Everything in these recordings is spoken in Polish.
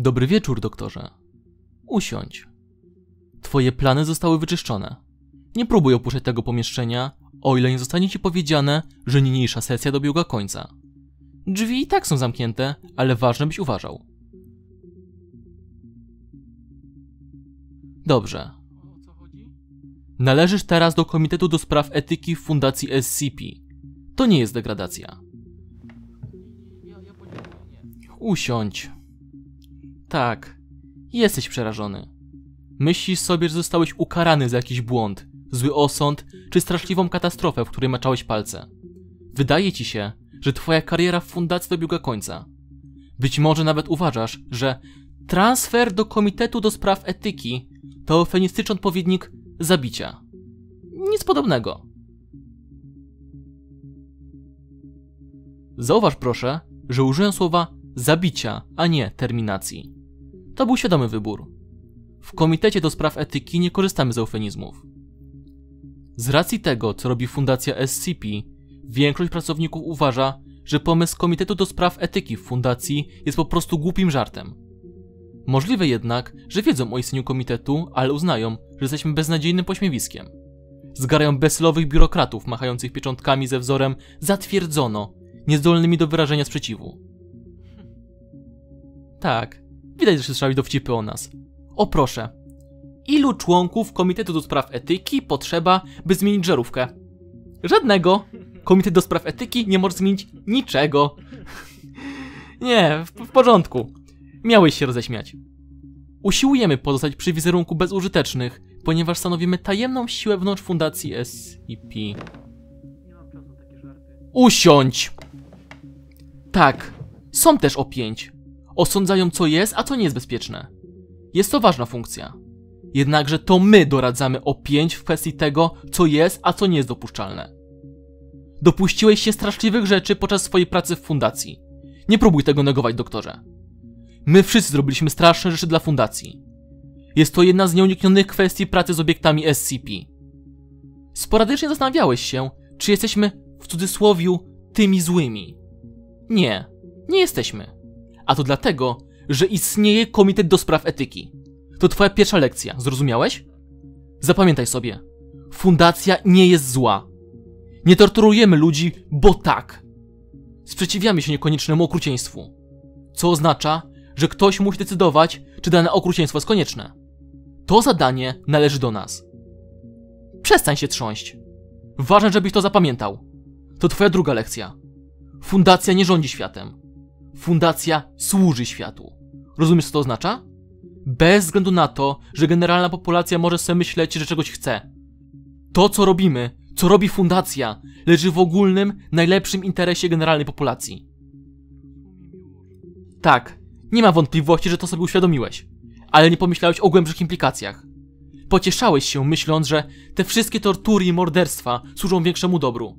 Dobry wieczór, doktorze. Usiądź. Twoje plany zostały wyczyszczone. Nie próbuj opuszczać tego pomieszczenia, o ile nie zostanie ci powiedziane, że niniejsza sesja dobiega końca. Drzwi i tak są zamknięte, ale ważne byś uważał. Dobrze. Należysz teraz do Komitetu do Spraw Etyki Fundacji SCP. To nie jest degradacja. Usiądź. Tak, jesteś przerażony. Myślisz sobie, że zostałeś ukarany za jakiś błąd, zły osąd czy straszliwą katastrofę, w której maczałeś palce. Wydaje ci się, że twoja kariera w fundacji dobiega końca. Być może nawet uważasz, że transfer do Komitetu do Spraw Etyki to eufemistyczny odpowiednik zabicia. Nic podobnego. Zauważ proszę, że użyłem słowa zabicia, a nie terminacji. To był świadomy wybór. W Komitecie do Spraw Etyki nie korzystamy z eufemizmów. Z racji tego, co robi Fundacja SCP, większość pracowników uważa, że pomysł Komitetu do Spraw Etyki w fundacji jest po prostu głupim żartem. Możliwe jednak, że wiedzą o istnieniu komitetu, ale uznają, że jesteśmy beznadziejnym pośmiewiskiem. Zgarają bezcelowych biurokratów machających pieczątkami ze wzorem zatwierdzono, niezdolnymi do wyrażenia sprzeciwu. Tak, widać, że słyszeli dowcipy o nas. O proszę, ilu członków Komitetu do Spraw Etyki potrzeba, by zmienić żarówkę? Żadnego. Komitet do Spraw Etyki nie może zmienić niczego. Nie, w, w porządku. Miałeś się roześmiać. Usiłujemy pozostać przy wizerunku bezużytecznych, ponieważ stanowimy tajemną siłę wnątrz fundacji SCP. Usiądź! Tak, są też o pięć. Osądzają co jest, a co nie jest bezpieczne. Jest to ważna funkcja. Jednakże to my doradzamy o pięć w kwestii tego, co jest, a co nie jest dopuszczalne. Dopuściłeś się straszliwych rzeczy podczas swojej pracy w fundacji. Nie próbuj tego negować, doktorze. My wszyscy zrobiliśmy straszne rzeczy dla fundacji. Jest to jedna z nieuniknionych kwestii pracy z obiektami SCP. Sporadycznie zastanawiałeś się, czy jesteśmy, w cudzysłowiu, tymi złymi. Nie, nie jesteśmy. A to dlatego, że istnieje Komitet do Spraw Etyki. To twoja pierwsza lekcja, zrozumiałeś? Zapamiętaj sobie. Fundacja nie jest zła. Nie torturujemy ludzi, bo tak. Sprzeciwiamy się niekoniecznemu okrucieństwu. Co oznacza, że ktoś musi decydować, czy dane okrucieństwo jest konieczne. To zadanie należy do nas. Przestań się trząść. Ważne, żebyś to zapamiętał. To twoja druga lekcja. Fundacja nie rządzi światem. Fundacja służy światu. Rozumiesz, co to oznacza? Bez względu na to, że generalna populacja może sobie myśleć, że czegoś chce. To, co robimy, co robi fundacja, leży w ogólnym, najlepszym interesie generalnej populacji. Tak, nie ma wątpliwości, że to sobie uświadomiłeś, ale nie pomyślałeś o głębszych implikacjach. Pocieszałeś się, myśląc, że te wszystkie tortury i morderstwa służą większemu dobru.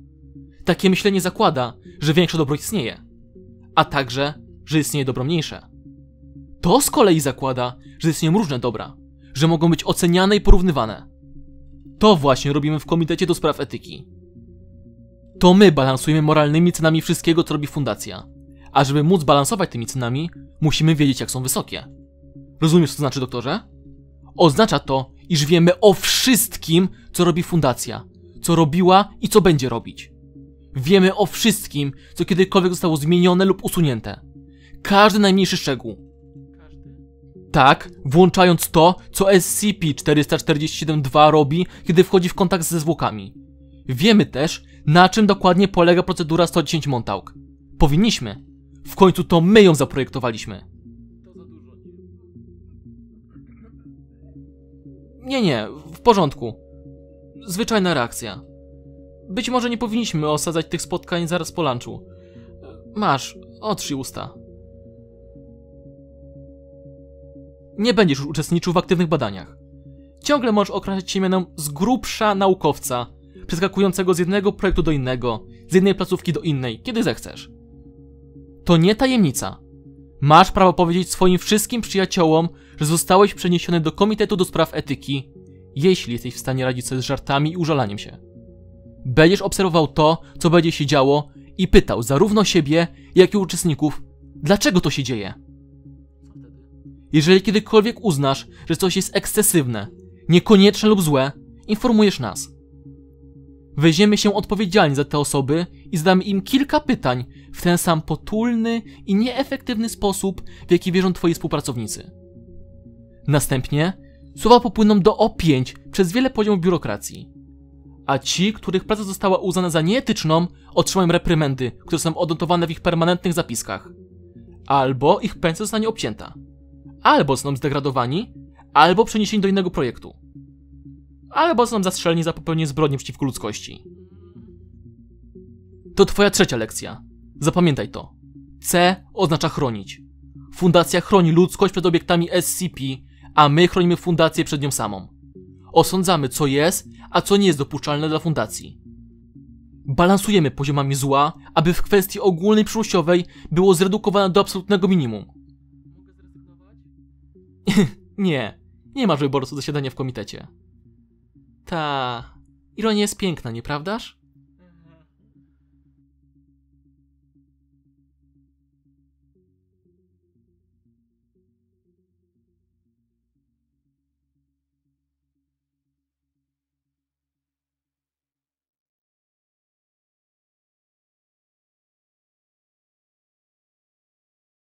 Takie myślenie zakłada, że większe dobro istnieje, a także, że istnieje dobro mniejsze. To z kolei zakłada, że istnieją różne dobra, że mogą być oceniane i porównywane. To właśnie robimy w Komitecie do Spraw Etyki. To my balansujemy moralnymi cenami wszystkiego, co robi fundacja. A żeby móc balansować tymi cenami, musimy wiedzieć, jak są wysokie. Rozumiesz, co to znaczy, doktorze? Oznacza to, iż wiemy o wszystkim, co robi fundacja, co robiła i co będzie robić. Wiemy o wszystkim, co kiedykolwiek zostało zmienione lub usunięte. Każdy najmniejszy szczegół. Tak, włączając to, co SCP-447-2 robi, kiedy wchodzi w kontakt ze zwłokami. Wiemy też, na czym dokładnie polega procedura 110 Montauk. Powinniśmy. W końcu to my ją zaprojektowaliśmy. Nie, nie, w porządku. Zwyczajna reakcja. Być może nie powinniśmy osadzać tych spotkań zaraz po lunchu. Masz, otrzyj usta. Nie będziesz już uczestniczył w aktywnych badaniach. Ciągle możesz określać się mianem z grubsza naukowca, przeskakującego z jednego projektu do innego, z jednej placówki do innej, kiedy zechcesz. To nie tajemnica. Masz prawo powiedzieć swoim wszystkim przyjaciołom, że zostałeś przeniesiony do Komitetu do Spraw Etyki, jeśli jesteś w stanie radzić sobie z żartami i użalaniem się. Będziesz obserwował to, co będzie się działo i pytał zarówno siebie, jak i uczestników, dlaczego to się dzieje. Jeżeli kiedykolwiek uznasz, że coś jest ekscesywne, niekonieczne lub złe, informujesz nas. Weźmiemy się odpowiedzialnie za te osoby i zadamy im kilka pytań w ten sam potulny i nieefektywny sposób, w jaki wierzą twoi współpracownicy. Następnie słowa popłyną do O5 przez wiele poziomów biurokracji. A ci, których praca została uznana za nieetyczną, otrzymają reprymendy, które są odnotowane w ich permanentnych zapiskach. Albo ich pensja zostanie obcięta. Albo zostaną zdegradowani, albo przeniesieni do innego projektu. Albo zostaną zastrzeleni za popełnienie zbrodni przeciwko ludzkości. To twoja trzecia lekcja. Zapamiętaj to. C oznacza chronić. Fundacja chroni ludzkość przed obiektami SCP, a my chronimy fundację przed nią samą. Osądzamy, co jest, a co nie jest dopuszczalne dla fundacji. Balansujemy poziomami zła, aby w kwestii ogólnej przyszłościowej było zredukowane do absolutnego minimum. nie, nie masz wyboru co do siadania w komitecie. Ta, ironia jest piękna, nieprawdaż?